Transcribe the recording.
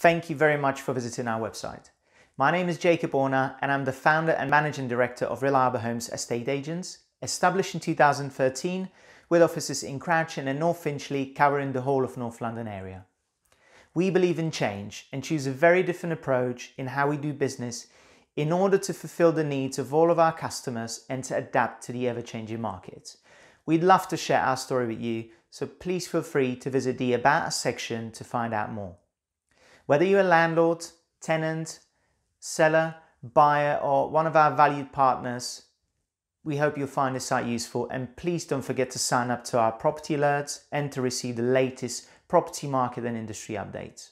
Thank you very much for visiting our website. My name is Jacob Orner and I'm the founder and managing director of Reliable Homes Estate Agents, established in 2013 with offices in Crouch and North Finchley covering the whole of North London area. We believe in change and choose a very different approach in how we do business in order to fulfill the needs of all of our customers and to adapt to the ever-changing market. We'd love to share our story with you, so please feel free to visit the About Us section to find out more. Whether you're a landlord, tenant, seller, buyer, or one of our valued partners, we hope you'll find this site useful and please don't forget to sign up to our property alerts and to receive the latest property market and industry updates.